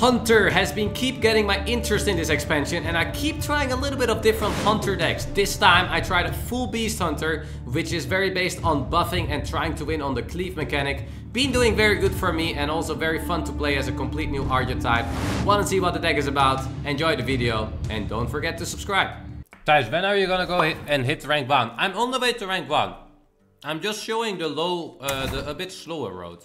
Hunter has been keep getting my interest in this expansion and I keep trying a little bit of different Hunter decks. This time I tried a full Beast Hunter, which is very based on buffing and trying to win on the cleave mechanic. Been doing very good for me and also very fun to play as a complete new archetype. Wanna see what the deck is about? Enjoy the video and don't forget to subscribe. Guys, when are you gonna go hit and hit rank 1? I'm on the way to rank 1. I'm just showing the low, uh, the a bit slower road.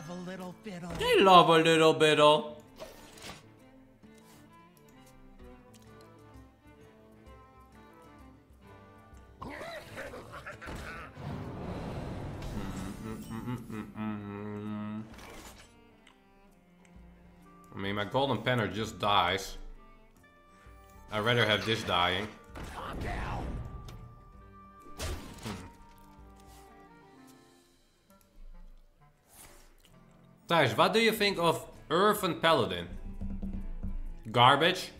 Love a little fiddle. They love a little biddle. I mean, my golden penner just dies. I'd rather have this dying. Thijs, what do you think of Earthen Paladin? Garbage?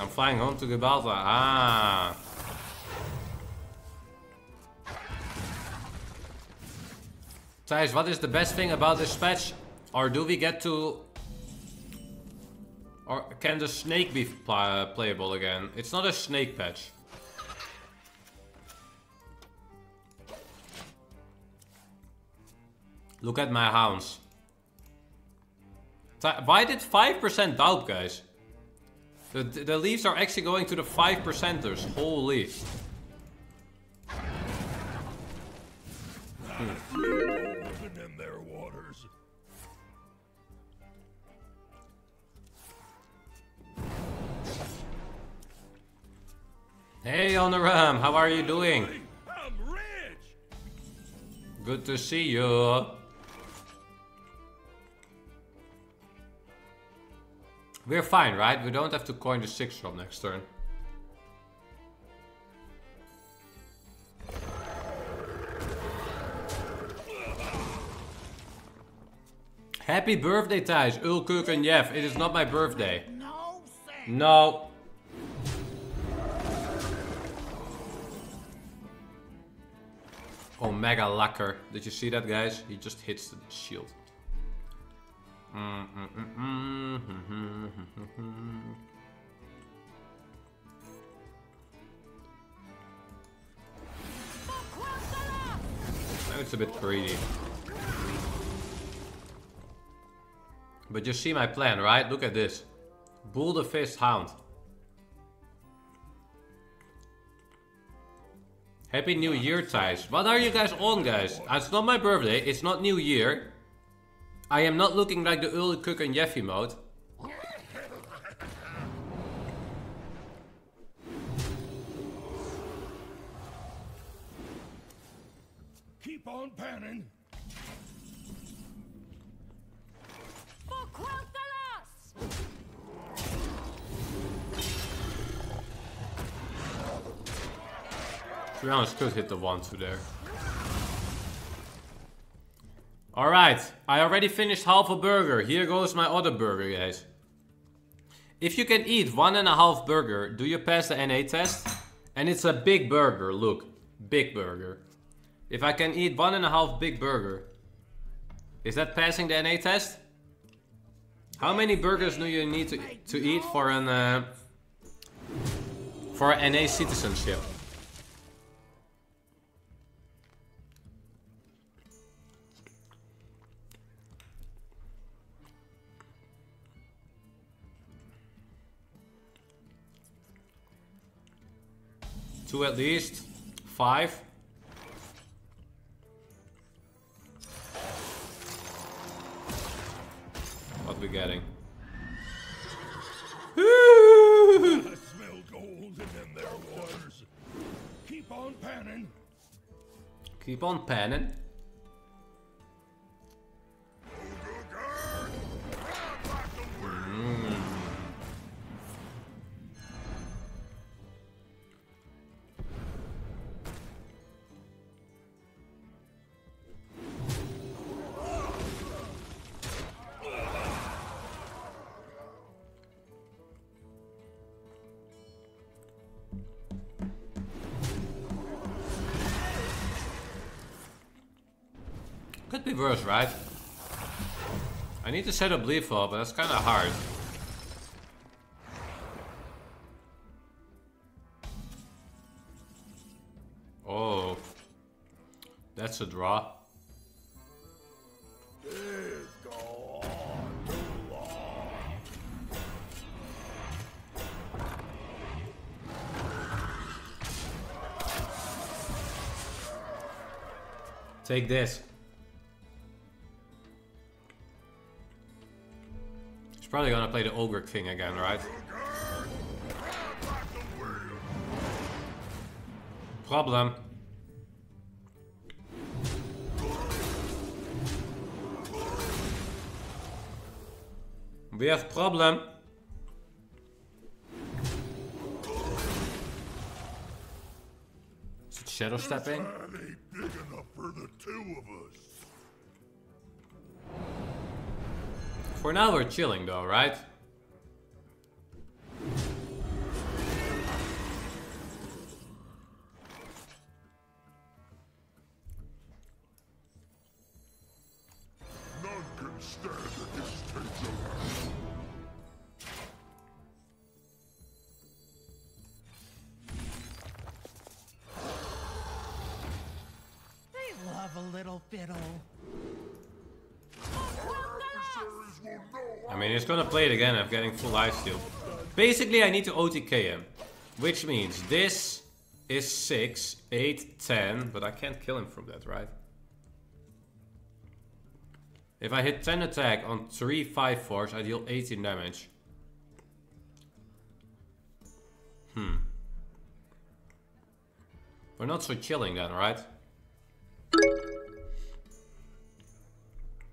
I'm flying home to Gibraltar. Ah. Thijs, what is the best thing about this patch? Or do we get to... Or can the snake be playable again? It's not a snake patch. Look at my hounds. Why did 5% doubt, guys? The, the leaves are actually going to the 5 percenters. Holy. Hey, Honoram, how are you doing? Good to see you. We're fine, right? We don't have to coin the 6 drop next turn. Happy birthday, Thijs. Ulkuk and Jeff. It is not my birthday. No, No. Oh, Omega Lacker. Did you see that, guys? He just hits the shield. It's a bit greedy. But you see my plan, right? Look at this. Bull the Fist Hound. Happy New Year, Thijs. What are you guys on, guys? It's not my birthday. It's not New Year. I am not looking like the early cook and Jeffy mode. Keep on panning. To be honest, could hit the one two there. Alright, I already finished half a burger. Here goes my other burger, guys. If you can eat one and a half burger, do you pass the NA test? And it's a big burger, look. Big burger. If I can eat one and a half big burger, is that passing the NA test? How many burgers do you need to, to eat for an uh, for an NA citizenship? Two at least. Five. What we getting? I smell gold in them waters. Keep on panning. Keep on panning. Be worse, right? I need to set up lethal, but that's kind of hard. Oh. That's a draw. Take this. He's probably gonna play the Ogre King again, right? Problem. We have problem. Is it shadow stepping? For now we're chilling though, right? None I mean, he's gonna play it again. I'm getting full lifesteal. Basically, I need to OTK him. Which means this is 6, 8, 10. But I can't kill him from that, right? If I hit 10 attack on 3 5 force, I deal 18 damage. Hmm. We're not so chilling then, right?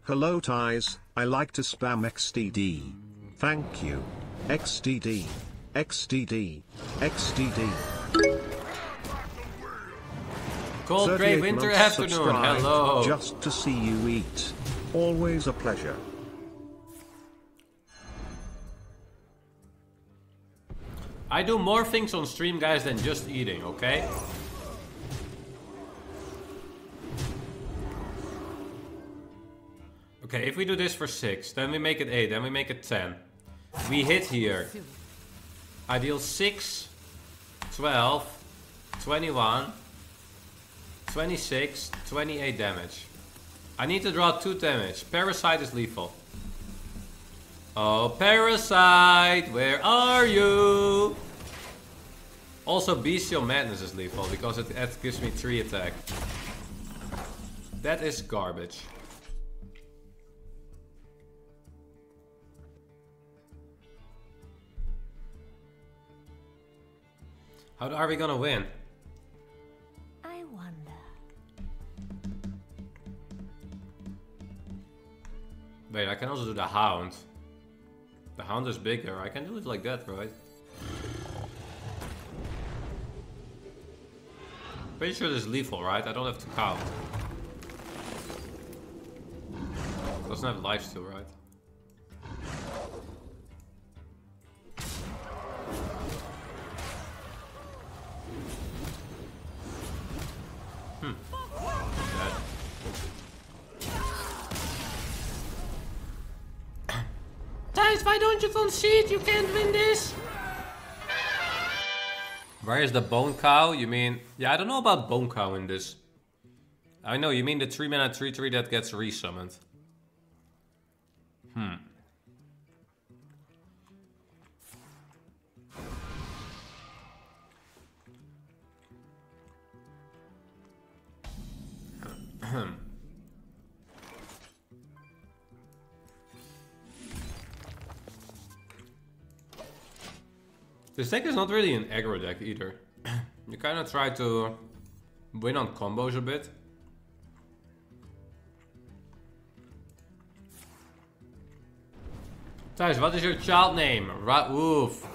Hello Thijs, I like to spam XDD. Thank you. XDD. XDD. XDD. Cold Grey Winter Afternoon, hello! Just to see you eat. Always a pleasure. I do more things on stream, guys, than just eating, okay? Okay, if we do this for 6, then we make it 8, then we make it 10. We hit here. I deal 6, 12, 21, 26, 28 damage. I need to draw 2 damage. Parasite is lethal. Oh, Parasite, where are you? Also, Bestial Madness is lethal because it, gives me 3 attack. That is garbage. How are we gonna win? I wonder. Wait, I can also do the Hound. The Hound is bigger. I can do it like that, right? Pretty sure this is lethal, right? I don't have to count. Doesn't have life still, right? You concede? You can't win this. Where is the bone cow? You mean... Yeah, I don't know about bone cow in this. I know, you mean the 3 mana 3 3 that gets resummoned. Hmm. This deck is not really an aggro deck either. you kind of try to win on combos a bit. Thijs, what is your child name? Raouf.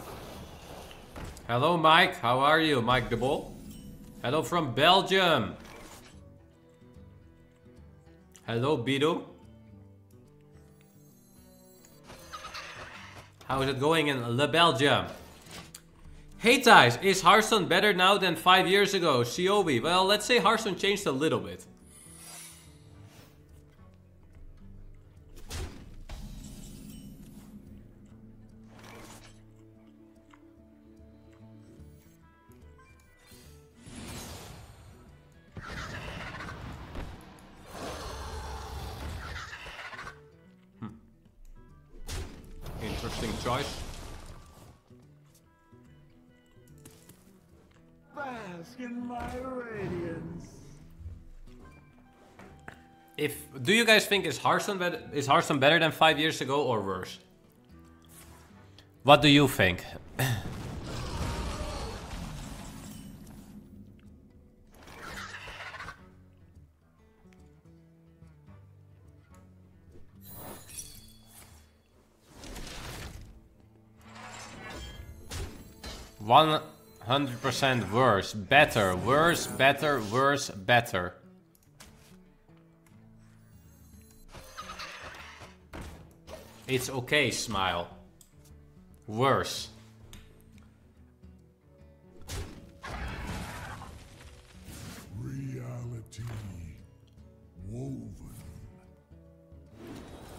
Hello Mike, how are you? Mike de Bol? Hello from Belgium. Hello Bido. How is it going in Le Belgium? Hey guys, is Hearthstone better now than 5 years ago? Shiobi, well let's say Hearthstone changed a little bit. Hmm. Interesting choice. In my radiance. If do you guys think is Hearthstone better, is Hearthstone better than five years ago or worse? What do you think? One hundred percent worse, better, worse, better, worse, better. It's okay, smile. Worse. Reality woven.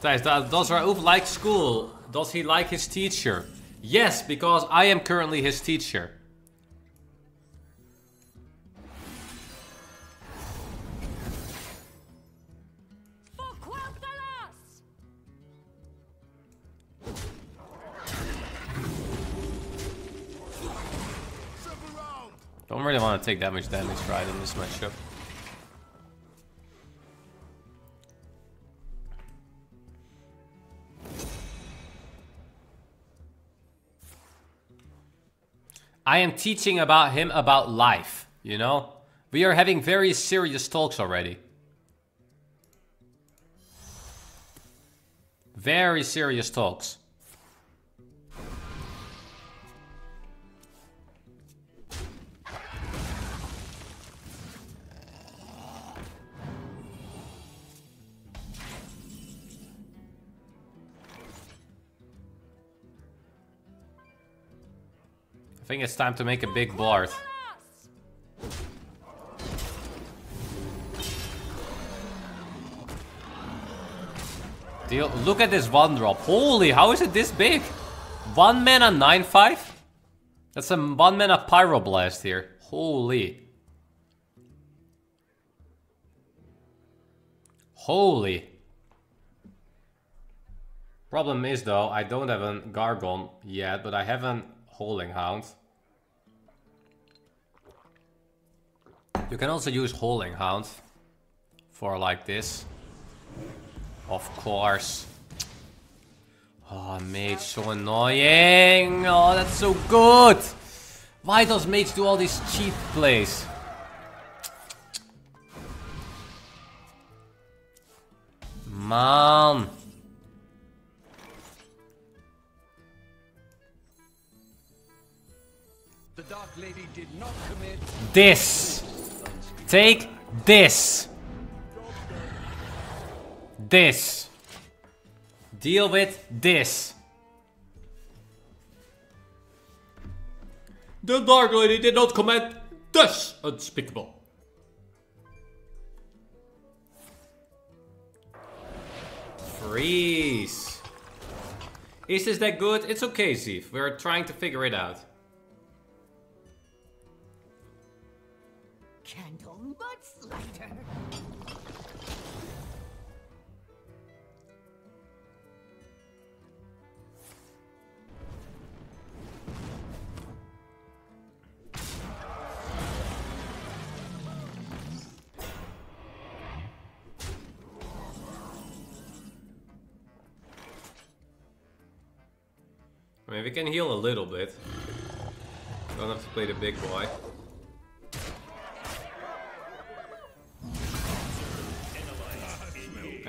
Thijs, does Raouf like school? Does he like his teacher? Yes, because I am currently his teacher. To take that much damage right in this matchup. I am teaching about him about life, you know? We are having very serious talks already. Very serious talks. Think it's time to make a big blart. Deal. Look at this one drop. Holy, how is it this big? One mana 9-5? That's a one mana pyroblast here. Holy. Holy. Problem is though, I don't have a Gargon yet, but I have an Holding Hound. You can also use Holding Hound for like this. Of course. Oh, Mage, so annoying. Oh, that's so good. Why does Mage do all these cheap plays? Man. The Dark Lady did not commit. This. Take this. This. Deal with this. The Dark Lady did not commit this. Unspeakable. Freeze. Is this that good? It's okay, Zeef. We're trying to figure it out. Candle mudslider. I mean, we can heal a little bit. Don't have to play the big boy.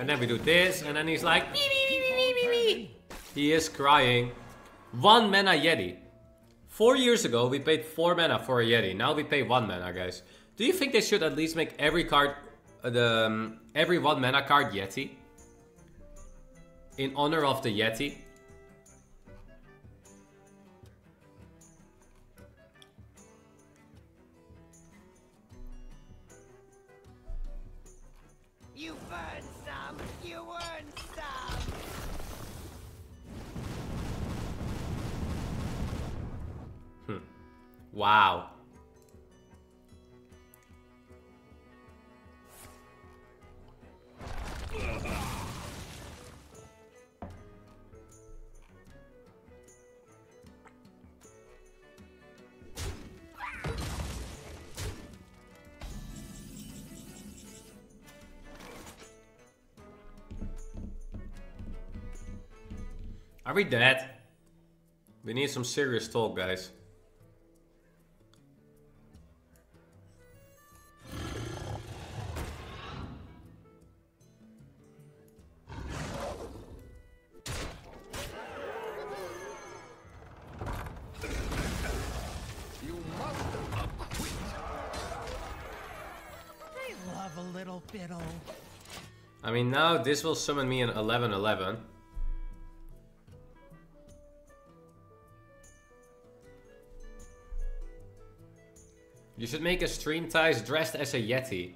And then we do this, and then he's like, "Wee, wee, wee, wee, wee, wee." He is crying. One mana Yeti. Four years ago, we paid four mana for a Yeti. Now we pay one mana, guys. Do you think they should at least make every card, uh, the um, every one mana card Yeti? In honor of the Yeti? Are we dead? We need some serious talk, guys. You must acquit. They love a little fiddle. I mean, now this will summon me an 11-11. You should make a stream Thijs dressed as a Yeti.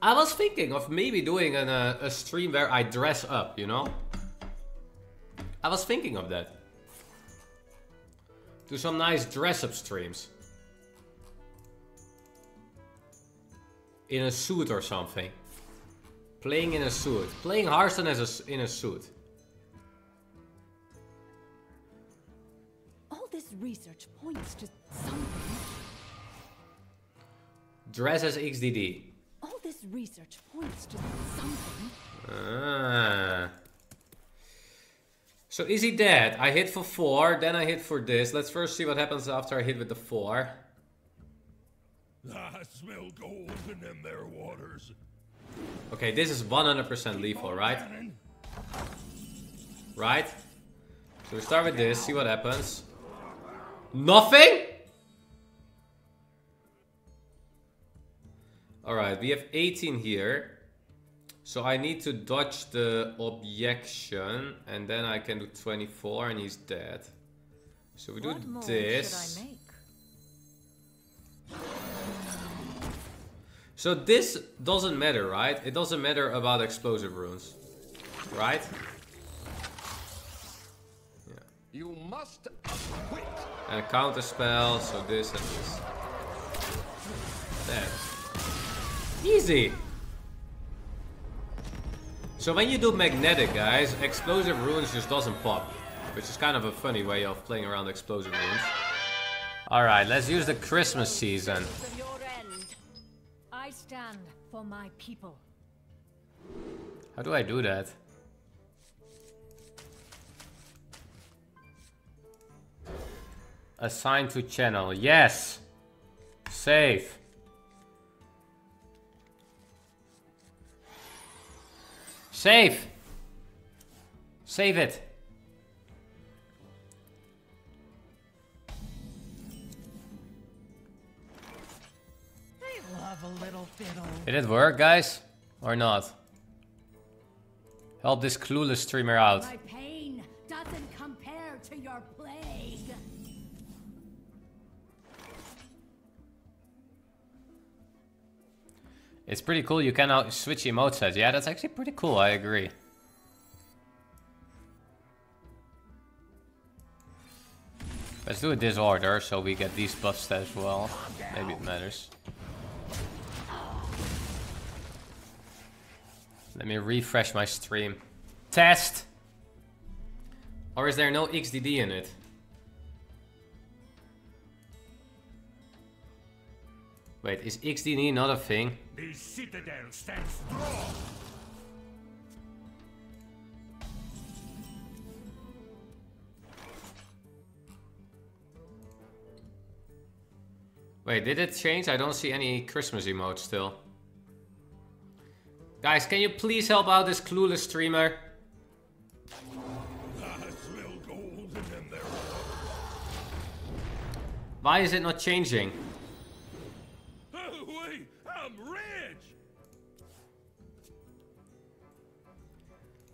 I was thinking of maybe doing an, uh, a stream where I dress up, you know? I was thinking of that. Do some nice dress up streams. In a suit or something. Playing in a suit. Playing Hearthstone as a in a suit. All this research points to something. Dress as XDD. All this research points to something. Ah. So is he dead? I hit for 4, then I hit for this. Let's first see what happens after I hit with the 4. I smell gold in them there waters. Okay, this is 100% lethal, right? Right? So we start with this, see what happens. Nothing? Alright, we have 18 here. So I need to dodge the objection, and then I can do 24 and he's dead. So we do what more this. should I make? So this doesn't matter, right? It doesn't matter about explosive runes. Right? You must acquit. And a counter spell, so this and this. Dead. Easy! So when you do magnetic, guys, explosive runes just doesn't pop. Which is kind of a funny way of playing around explosive runes. Alright, let's use the Christmas season. Of your end. I stand for my people. How do I do that? Assign to channel. Yes! Save. Save! Save it. They love a little fiddle. Did it work, guys? Or not? Help this clueless streamer out. My pain doesn't compare to your plague. It's pretty cool you can now switch emote sets. Yeah, that's actually pretty cool, I agree. Let's do a disorder so we get these buffs as well. Maybe it matters. Let me refresh my stream. Test! Or is there no XDD in it? Wait, is XDD not a thing? The citadel stands strong. Wait, did it change? I don't see any Christmas emotes still. Guys, can you please help out this clueless streamer? Why is it not changing?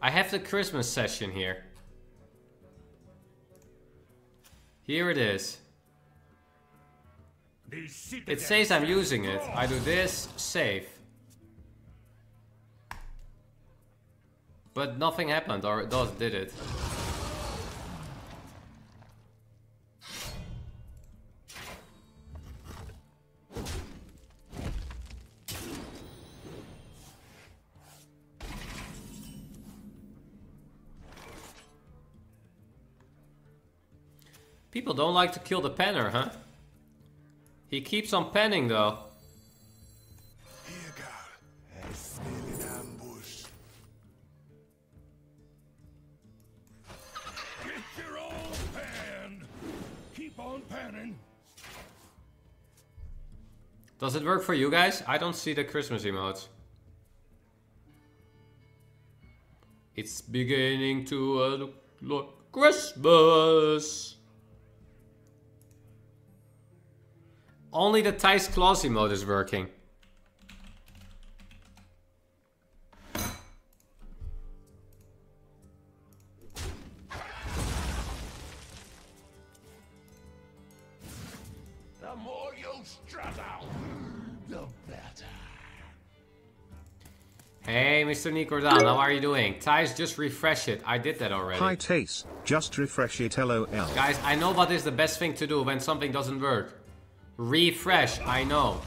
I have the Christmas session here. Here it is. It says I'm using it. I do this, save. But nothing happened, or it does, did it? People don't like to kill the penner, huh? He keeps on penning though. Panning. Does it work for you guys? I don't see the Christmas emotes. It's beginning to uh, look like Christmas. Only the Thijs Claus emote is working. The more you strut out, the better. Hey, Mr. Nikordan, how are you doing? Thijs, just refresh it. I did that already. Hi Tace, just refresh it lol. Guys, I know what is the best thing to do when something doesn't work. Refresh, I know.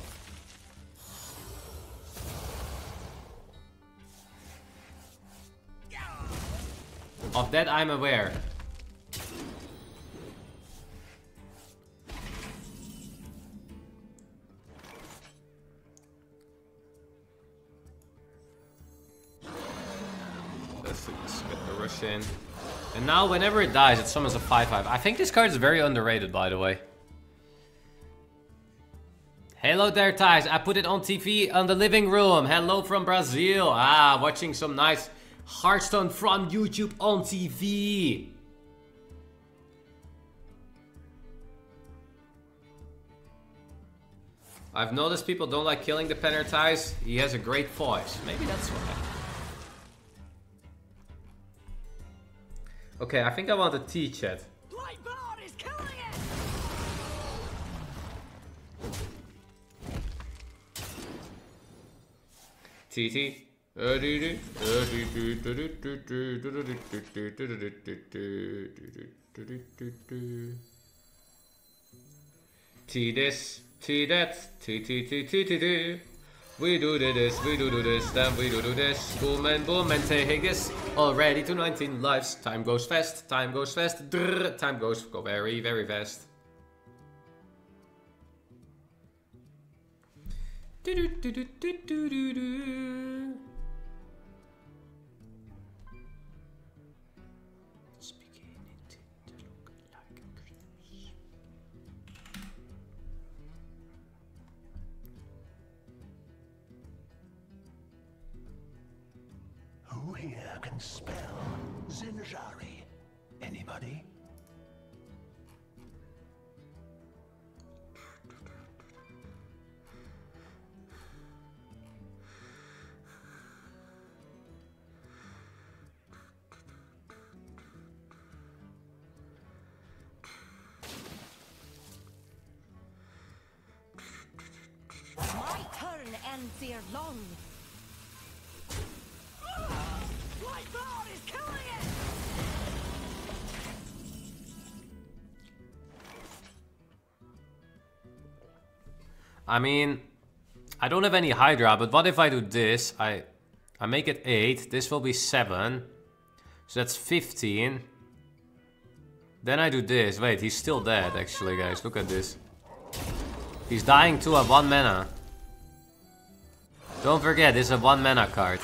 Of that I'm aware. Let's, get the rush in. And now whenever it dies, it summons a 5-5. I think this card is very underrated, by the way. Hello there, Thijs. I put it on TV on the living room. Hello from Brazil. Ah, watching some nice Hearthstone from YouTube on TV. I've noticed people don't like killing the Penner Thijs. He has a great voice. Maybe that's why. Okay, I think I want a T chat. TT. T this, T that, T T T T T T. We do this, we do do this, then we do this. Boom and boom and take this. Already to 19 lives. Time goes fast, time goes fast. Drrr, time goes go very, very fast. It's beginning to look like Christmas. Who here can spell Zinjari? Anybody? I mean, I don't have any Hydra, but what if I do this? I I make it 8, this will be 7. So that's 15. Then I do this. Wait, he's still dead actually, guys. Look at this. He's dying to a 1 mana. Don't forget, this is a 1 mana card.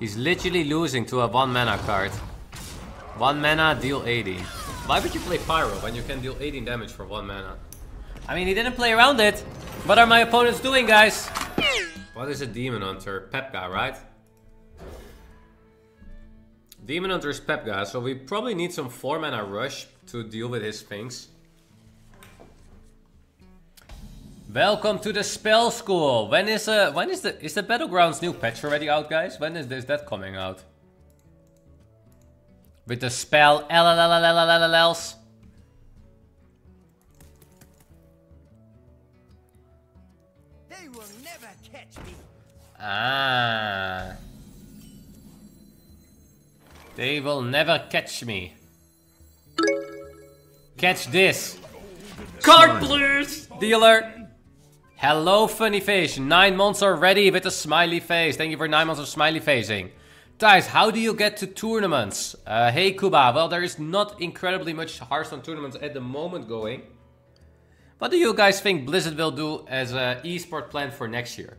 He's literally losing to a 1 mana card. 1 mana, deal 80. Why would you play Pyro when you can deal 18 damage for 1 mana? I mean, he didn't play around it. What are my opponents doing, guys? What is a Demon Hunter? Pepka, right? Demon Hunter is Pepka, so we probably need some 4 mana rush to deal with his things. Welcome to the spell school. When is uh when is the is the Battlegrounds new patch already out, guys? When is this that coming out? With the spell LLLLLLLs. They will never catch me! Ah. They will never catch me. Catch this. Card please, dealer. Hello, funny face. Nine months already with a smiley face. Thank you for nine months of smiley facing. Guys, how do you get to tournaments? Uh, hey, Kuba. Well, there is not incredibly much Hearthstone tournaments at the moment going. What do you guys think Blizzard will do as an esport plan for next year?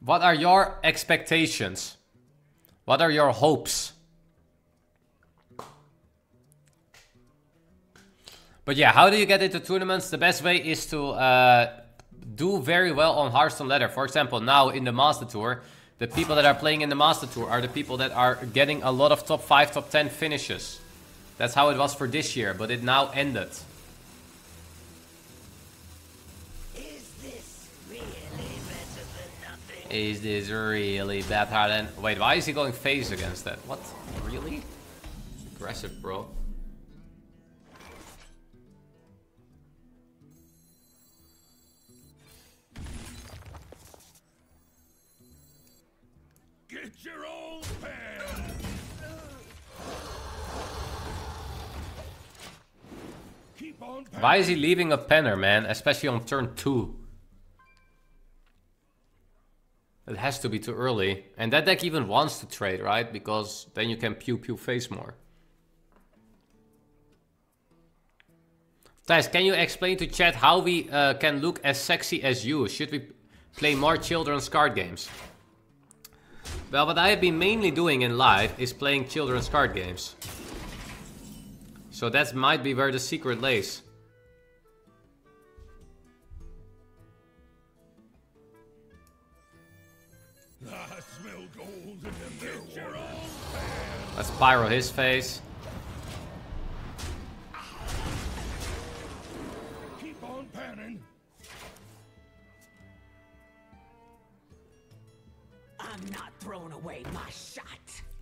What are your expectations? What are your hopes? But yeah, how do you get into tournaments? The best way is to uh, do very well on Hearthstone ladder. For example, now in the Master Tour, the people that are playing in the Master Tour are the people that are getting a lot of top 5, top 10 finishes. That's how it was for this year, but it now ended. Is this really better than nothing? Is this really better than... Wait, why is he going phase against that? What? Really? Aggressive, bro. Why is he leaving a penner, man? Especially on turn 2. It has to be too early. And that deck even wants to trade, right? Because then you can pew pew face more. Thijs, can you explain to chat how we uh, can look as sexy as you? Should we play more children's card games? Well, what I have been mainly doing in life is playing children's card games. So that might be where the secret lays. Let's pyro his face. Keep on panning. I'm not throwing away my shot.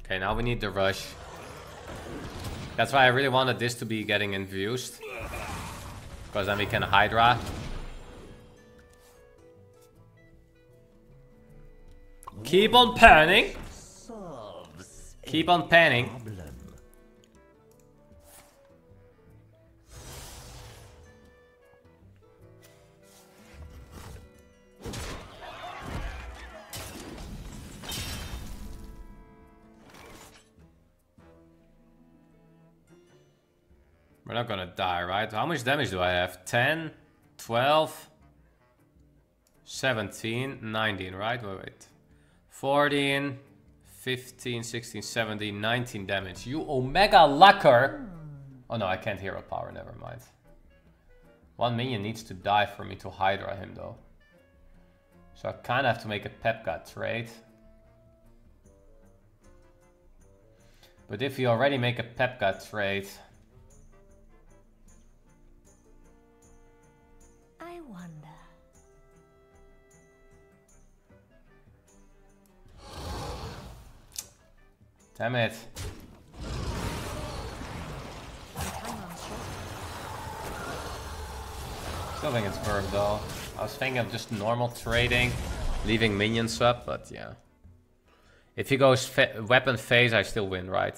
Okay, now we need the rush. That's why I really wanted this to be getting infused. Because then we can Hydra. Keep on panning. Keep on panning. We're not gonna die, right? How much damage do I have? 10, 12, 17, 19, right? Wait, wait. 14, 15, 16, 17, 19 damage. You Omega Lucker! Oh no, I can't hero power, never mind. One minion needs to die for me to Hydra him though. So I kinda have to make a Pepka trade. But if you already make a Pepka trade, damn it. Still think it's Verb though. I was thinking of just normal trading, leaving minions up, but yeah. If he goes weapon phase, I still win, right?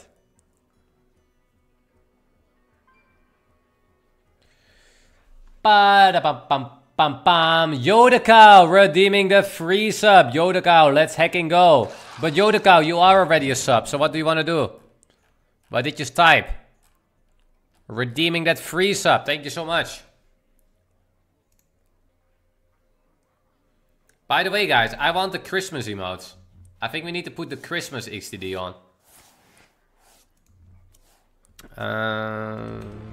ba bum bum. Yodakao redeeming the free sub. Yodakao, let's hack and go. But Yodakao, you are already a sub, so what do you want to do? What did you type? Redeeming that free sub. Thank you so much. By the way, guys, I want the Christmas emotes. I think we need to put the Christmas XDD on. Um,